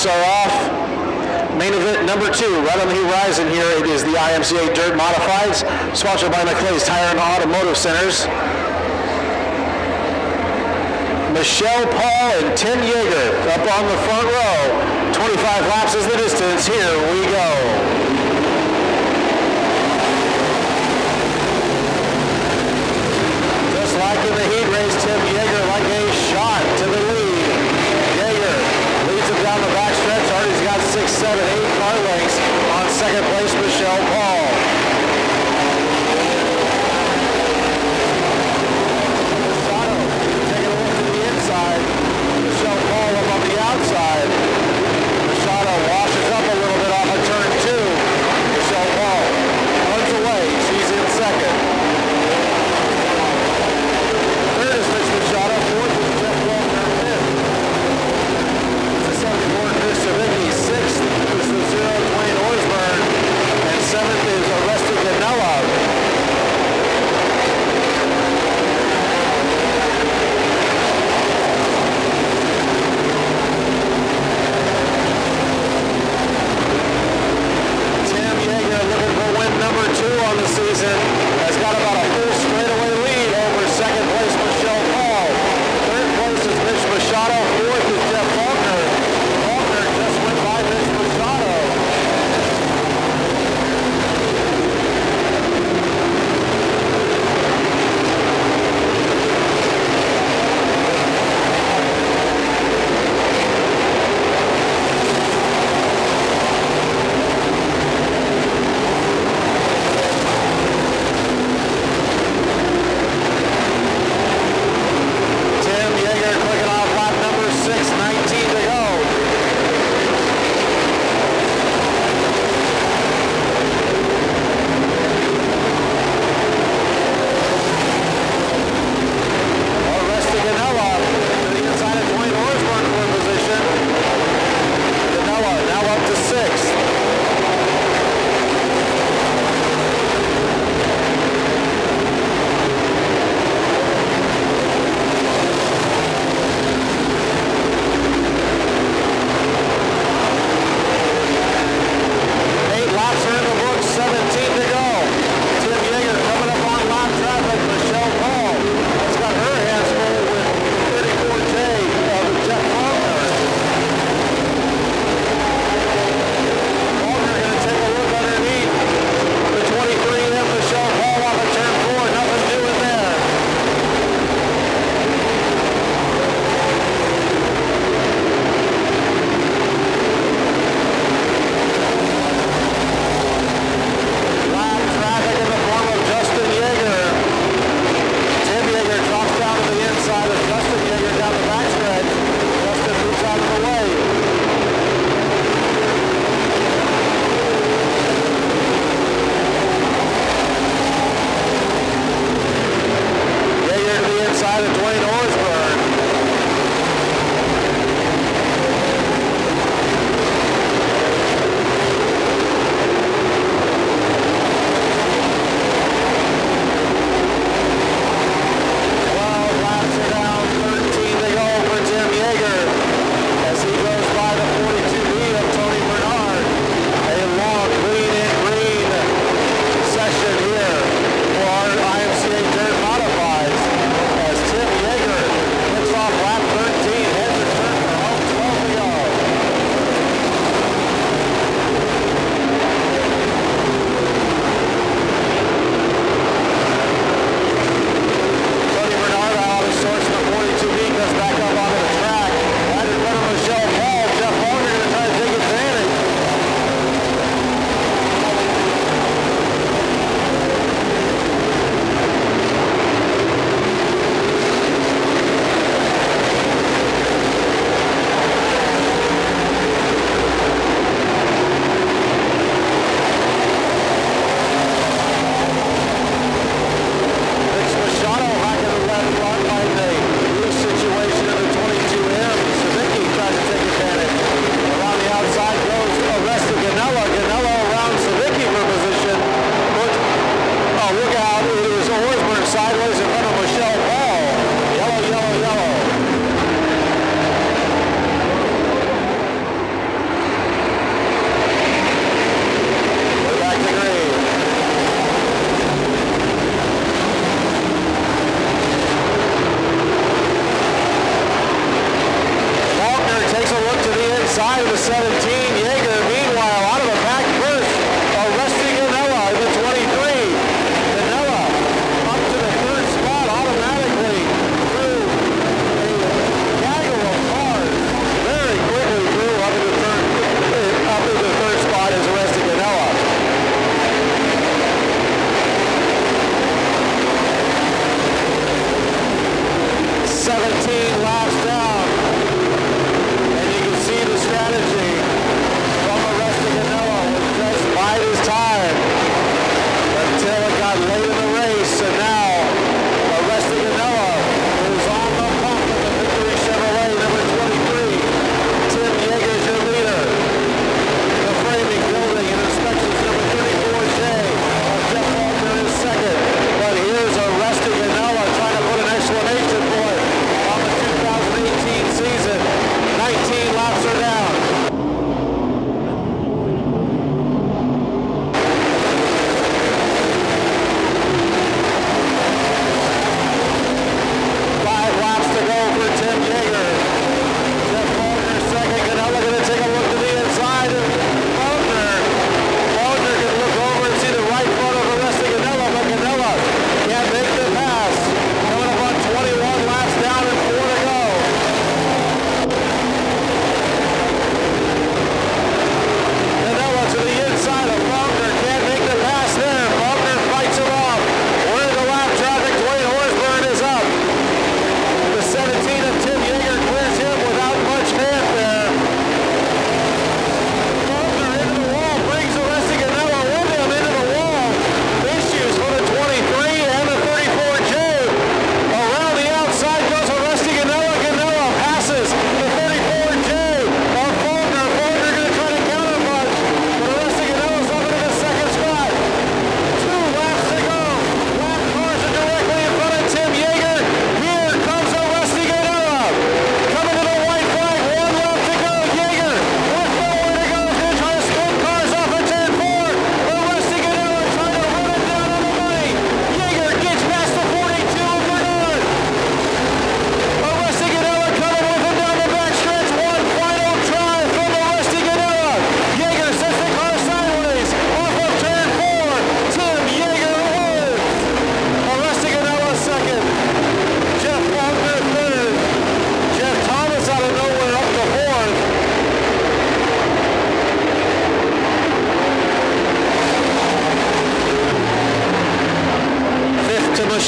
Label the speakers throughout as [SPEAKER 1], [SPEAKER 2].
[SPEAKER 1] Lights are off. Main event number two, right on the horizon here, it is the IMCA Dirt Modifieds, sponsored by McClay's Tire and Automotive Centers. Michelle Paul and Tim Yaeger up on the front row. 25 laps is the distance. Here we go.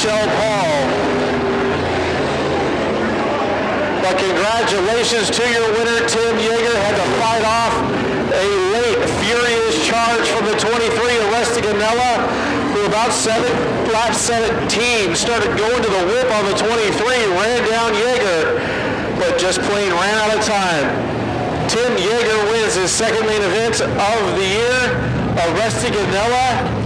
[SPEAKER 1] Michelle Paul. But congratulations to your winner, Tim Yaeger. Had to fight off a late, furious charge from the 23, Oreste Gonnella, who about seven, lap 17 started going to the whip on the 23, ran down Yaeger, but just plain ran out of time. Tim Yaeger wins his second main event of the year. Oreste Gonnella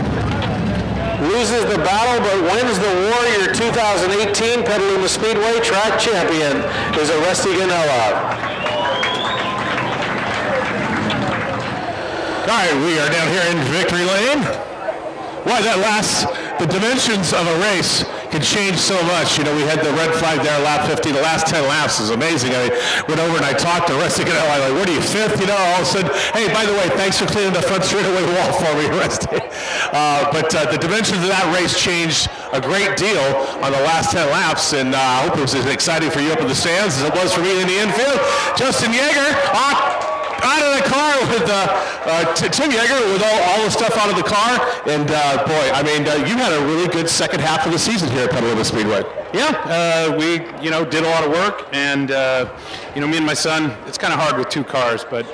[SPEAKER 1] loses the battle but wins the Warrior 2018 Petaluma Speedway track champion is Oreste Gonnella.
[SPEAKER 2] All right, we are down here in Victory Lane. Why, that last, the dimensions of a race can change so much. You know, we had the red flag there, lap 50. The last 10 laps is amazing. I went over and I talked to Rusty. You know, I like, what are you, fifth? You know, all of a sudden, hey, by the way, thanks for cleaning the front straightaway wall for me, Rusty. Uh, but uh, the dimensions of that race changed a great deal on the last 10 laps, and uh, I hope it was as exciting for you up in the stands as it was for me in the infield. Justin Yaeger out of the car with uh, uh, Tim Yaeger with all, all the stuff out of the car. And uh, boy, I mean, uh, you had a really good second half of the season here at Petaluma Speedway.
[SPEAKER 3] Yeah, uh, we you know did a lot of work, and uh, you know me and my son. It's kind of hard with two cars, but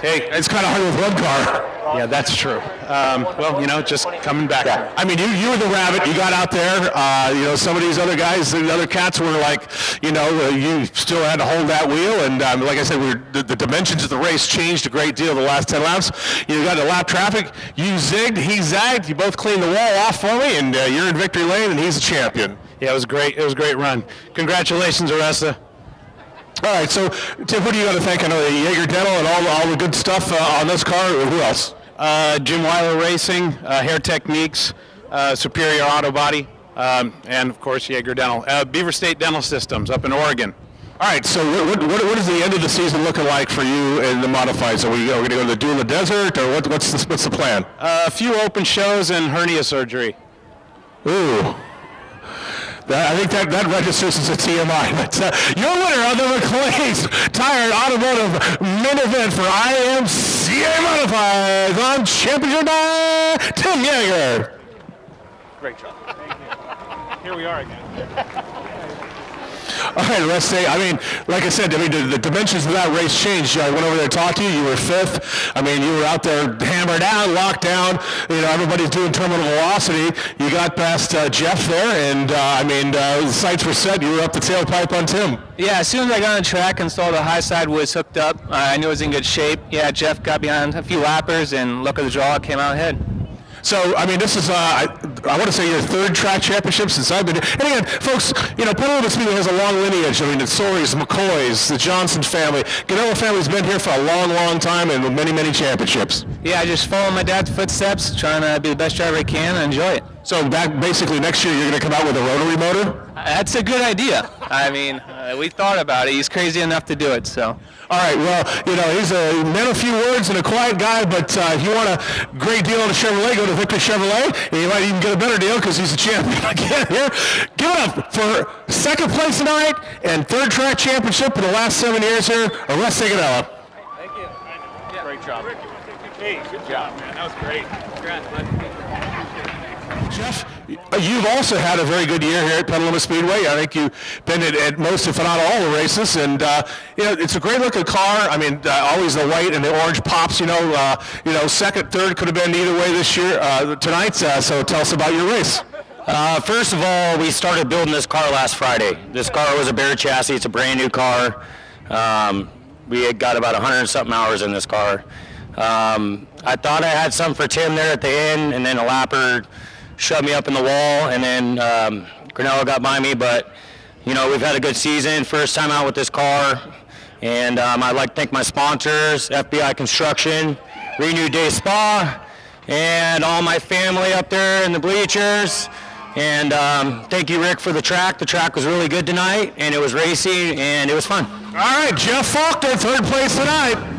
[SPEAKER 2] hey, it's kind of hard with one car.
[SPEAKER 3] Yeah, that's true. Um, well, you know, just coming back.
[SPEAKER 2] Yeah. I mean, you, you were the rabbit. You got out there. Uh, you know, some of these other guys, the other cats were like, you know, uh, you still had to hold that wheel. And um, like I said, we were, the, the, dimensions of the race changed a great deal the last 10 laps. You got the lap traffic. You zigged, he zagged. You both cleaned the wall off for me, and uh, you're in victory lane, and he's a champion.
[SPEAKER 3] Yeah, it was great. It was a great run. Congratulations, Oreste.
[SPEAKER 2] All right, so Tim, who do you got to thank? I know Yaeger Dental and all, all the good stuff uh, on this car. Who else?
[SPEAKER 3] Uh, Jim Weiler Racing, uh, Hair Techniques, uh, Superior Auto Body, um, and of course Yaeger Dental. Uh, Beaver State Dental Systems up in Oregon.
[SPEAKER 2] All right, so what, what, what is the end of the season looking like for you in the modifieds? Are we, are we going to go to the Duel the Desert, or what, what's, the, what's the plan?
[SPEAKER 3] Uh, a few open shows and hernia surgery.
[SPEAKER 2] Ooh. I think that, that registers as a TMI. But uh, your winner of the McLean's Tire Automotive main event for IMCA Modified on championship by Tim Yaeger.
[SPEAKER 3] Great job. Here we are again.
[SPEAKER 2] All right, let's say, I mean, like I said, I mean, the, the dimensions of that race changed. I went over there to talk to you. You were fifth. I mean, you were out there hammered down, locked down. You know, everybody's doing terminal velocity. You got past uh, Jeff there, and uh, I mean, uh, the sights were set. You were up the tailpipe on Tim.
[SPEAKER 4] Yeah, as soon as I got on the track and saw the high side was hooked up, I knew it was in good shape. Yeah, Jeff got behind a few lappers, and look at the draw, came out ahead.
[SPEAKER 2] So, I mean, this is, uh, I, I want to say your third track championship since I've been here. And again, folks, you know, Petaluma Speedway has a long lineage. I mean, the Sorries, McCoys, the Johnson family. Gonnella family's been here for a long, long time and many, many championships.
[SPEAKER 4] Yeah, I just follow my dad's footsteps, trying to be the best driver I can and enjoy it.
[SPEAKER 2] So back basically next year you're going to come out with a rotary motor?
[SPEAKER 4] That's a good idea. I mean, uh, we thought about it. He's crazy enough to do it, so.
[SPEAKER 2] All right, well, you know, he's a man of few words and a quiet guy, but uh, if you want a great deal on a Chevrolet, go to Victor Chevrolet, and you might even get a better deal because he's a champion again here. Give it up for second place tonight and third track championship in the last seven years here, Oreste Gonnella.
[SPEAKER 3] Thank you. Yeah. Great job. Hey, good job, man. That was great. Congrats,
[SPEAKER 2] Jeff, you've also had a very good year here at Petaluma Speedway. I think you've been at, at most, if not all, the races, and uh, you know it's a great looking car. I mean, uh, always the white and the orange pops. You know, uh, you know, second, third could have been either way this year, uh, tonight. Uh, so tell us about your race.
[SPEAKER 5] Uh, first of all, we started building this car last Friday. This car was a bare chassis. It's a brand new car. Um, we had got about 100 something hours in this car. Um, I thought I had some for Tim there at the end, and then a lapper shoved me up in the wall, and then um, got by me. But you know, we've had a good season. First time out with this car, and um, I'd like to thank my sponsors, FBI Construction, Renew Day Spa, and all my family up there in the bleachers. And um, thank you, Rick, for the track. The track was really good tonight, and it was racing, and it was fun.
[SPEAKER 2] All right, Jeff Faulkner, third place tonight.